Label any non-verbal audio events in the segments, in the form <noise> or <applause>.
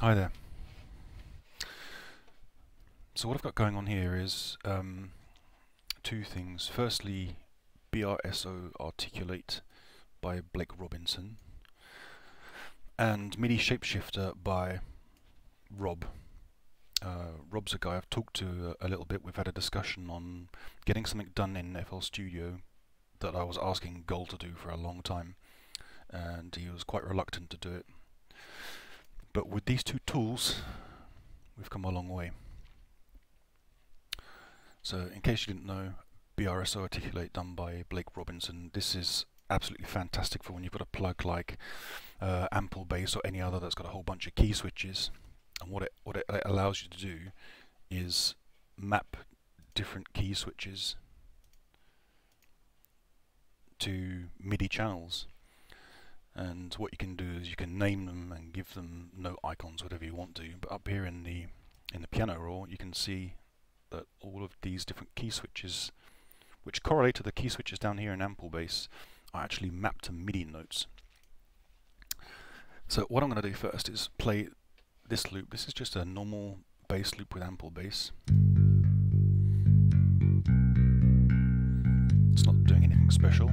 Hi there. So what I've got going on here is um, two things. Firstly, BRSO Articulate by Blake Robinson and MIDI Shapeshifter by Rob. Uh, Rob's a guy I've talked to a, a little bit. We've had a discussion on getting something done in FL Studio that I was asking Gol to do for a long time and he was quite reluctant to do it. But with these two tools, we've come a long way. So in case you didn't know, BRSO Articulate done by Blake Robinson, this is absolutely fantastic for when you've got a plug like uh, Ample Bass or any other that's got a whole bunch of key switches. And what it, what it allows you to do is map different key switches to MIDI channels and what you can do is you can name them and give them note icons whatever you want to. But up here in the in the piano roll you can see that all of these different key switches which correlate to the key switches down here in ample bass are actually mapped to MIDI notes. So what I'm going to do first is play this loop. This is just a normal bass loop with ample bass. It's not doing anything special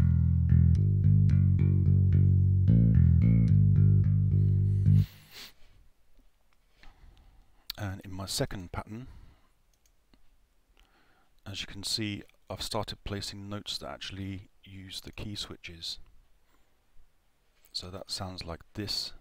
and in my second pattern as you can see I've started placing notes that actually use the key switches so that sounds like this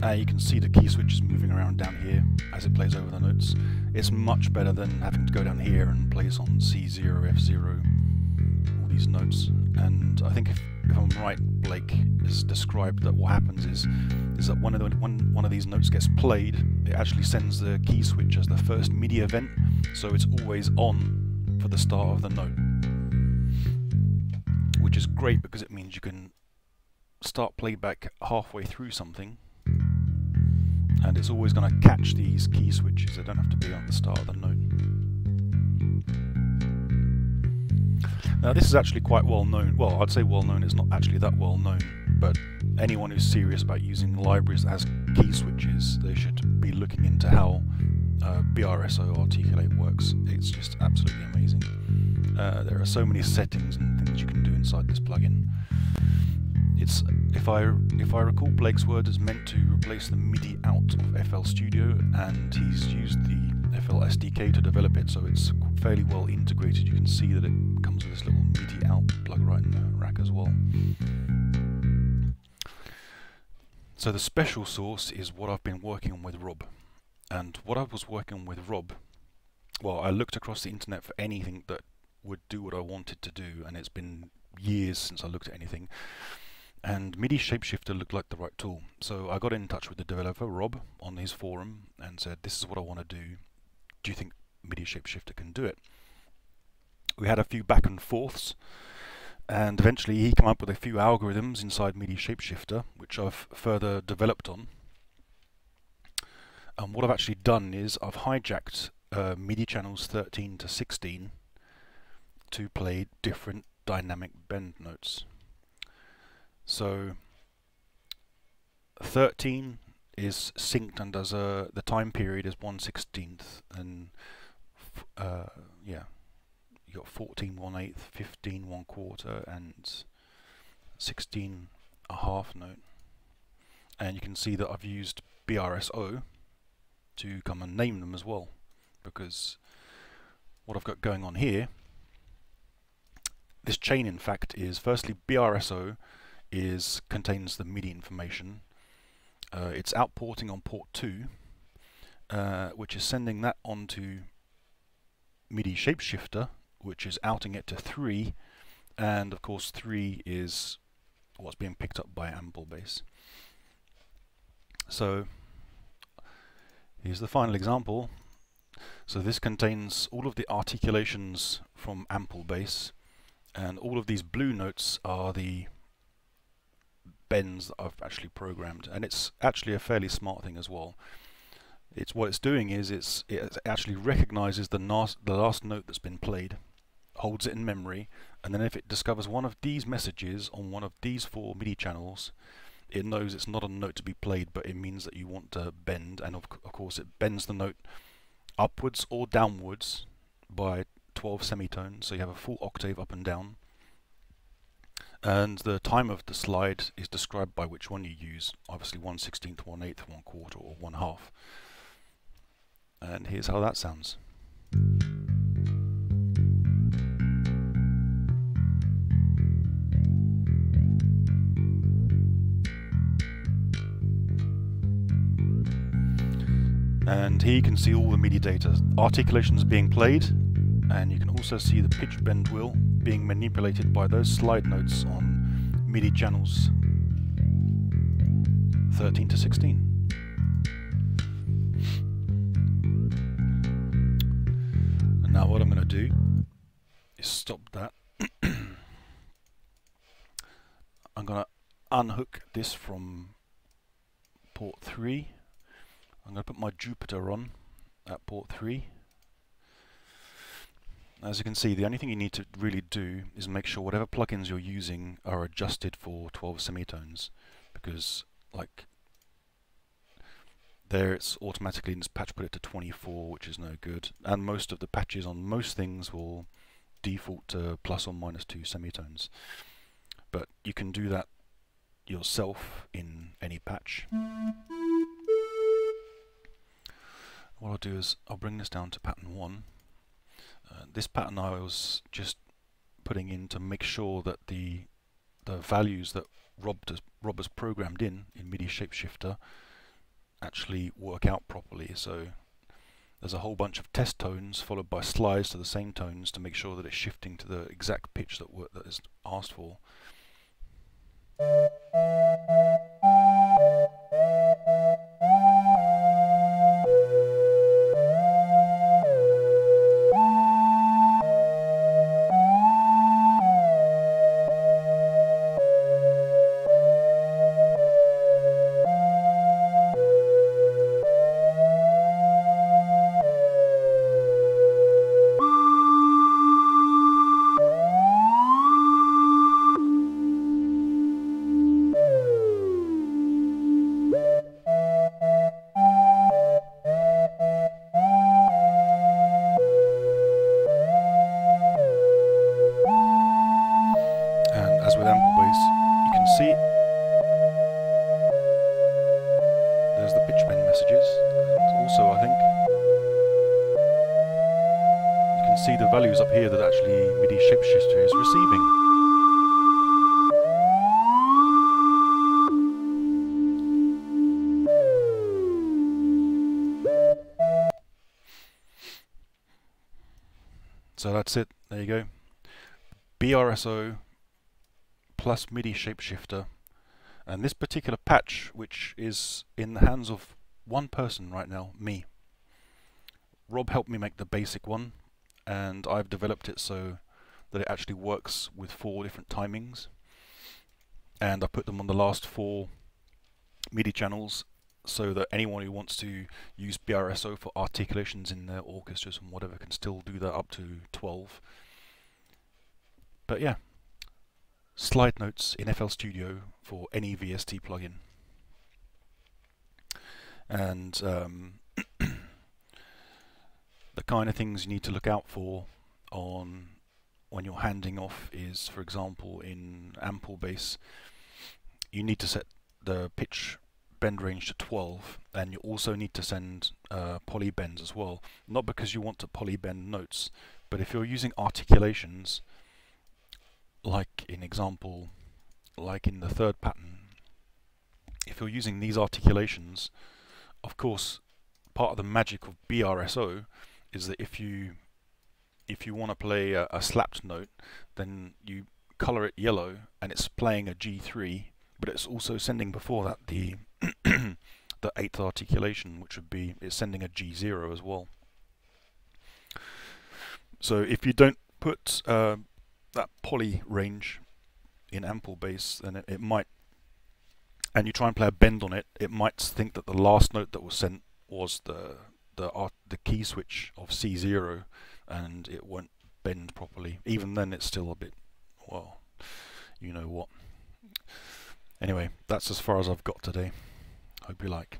Uh, you can see the key switches moving around down here as it plays over the notes. It's much better than having to go down here and place on C0, F0, all these notes. And I think if, if I'm right, Blake has described that what happens is is that one of the, when one of these notes gets played, it actually sends the key switch as the first MIDI event, so it's always on for the start of the note. Which is great because it means you can start playback halfway through something and it's always going to catch these key switches. They don't have to be on the start of the note. Now this is actually quite well known. Well, I'd say well known. It's not actually that well known, but anyone who's serious about using libraries has key switches, they should be looking into how uh, BRSO Articulate works. It's just absolutely amazing. Uh, there are so many settings and things you can do inside this plugin. It's if I if I recall Blake's word it's meant to replace the MIDI out of FL Studio, and he's used the SDK to develop it, so it's fairly well integrated. You can see that it comes with this little MIDI out plug right in the rack as well. So the special sauce is what I've been working on with Rob, and what I was working with Rob. Well, I looked across the internet for anything that would do what I wanted to do, and it's been years since I looked at anything and MIDI Shapeshifter looked like the right tool. So I got in touch with the developer, Rob, on his forum and said, this is what I want to do. Do you think MIDI Shapeshifter can do it? We had a few back and forths and eventually he came up with a few algorithms inside MIDI Shapeshifter which I've further developed on. And what I've actually done is I've hijacked uh, MIDI channels 13 to 16 to play different dynamic bend notes. So 13 is synced and does a the time period is 1 16th and uh, yeah you got 14 1 8th 15 1 quarter and 16 a half note and you can see that I've used BRSO to come and name them as well because what I've got going on here this chain in fact is firstly BRSO is contains the MIDI information. Uh, it's outporting on port 2, uh, which is sending that onto MIDI shapeshifter, which is outing it to 3, and of course 3 is what's being picked up by Ample Bass. So here's the final example. So this contains all of the articulations from Ample Bass, and all of these blue notes are the bends that I've actually programmed. And it's actually a fairly smart thing as well. It's what it's doing is it's it actually recognizes the last the last note that's been played holds it in memory, and then if it discovers one of these messages on one of these four MIDI channels, it knows it's not a note to be played, but it means that you want to bend, and of, of course it bends the note upwards or downwards by 12 semitones, so you have a full octave up and down. And the time of the slide is described by which one you use, obviously 1 16th, 1 8th, 1 quarter, or 1 half. And here's how that sounds. and here you can see all the MIDI data. Articulations being played, and you can also see the pitch bend wheel being manipulated by those slide notes on MIDI channels 13 to 16. And now what I'm going to do is stop that. <clears throat> I'm going to unhook this from port 3 I'm going to put my Jupiter on at port 3. As you can see, the only thing you need to really do is make sure whatever plugins you're using are adjusted for 12 semitones because like there it's automatically in this patch put it to 24 which is no good and most of the patches on most things will default to plus or minus 2 semitones but you can do that yourself in any patch. what I'll do is I'll bring this down to pattern 1. Uh, this pattern I was just putting in to make sure that the the values that Rob, Rob has programmed in in MIDI Shapeshifter actually work out properly. So there's a whole bunch of test tones followed by slides to the same tones to make sure that it's shifting to the exact pitch that, that is asked for. See the values up here that actually MIDI shapeshifter is receiving. So that's it, there you go. BRSO plus MIDI shapeshifter. And this particular patch, which is in the hands of one person right now, me. Rob helped me make the basic one, and I've developed it so that it actually works with four different timings and I put them on the last four MIDI channels so that anyone who wants to use BRSO for articulations in their orchestras and whatever can still do that up to 12. But yeah, slide notes in FL Studio for any VST plugin. And um, the kind of things you need to look out for on when you're handing off is, for example, in Ample bass, you need to set the pitch bend range to 12 and you also need to send uh, poly bends as well. Not because you want to poly bend notes, but if you're using articulations, like in example, like in the third pattern, if you're using these articulations, of course, part of the magic of BRSO is that if you if you want to play a, a, slapped note, then you color it yellow and it's playing a G3, but it's also sending before that the <clears throat> the eighth articulation, which would be it's sending a G0 as well. So if you don't put uh, that poly range in ample bass, then it, it might, and you try and play a bend on it, it might think that the last note that was sent was the the the key switch of C0 and it won't bend properly. Even then, it's still a bit, well, you know what. Anyway, that's as far as I've got today. Hope you like.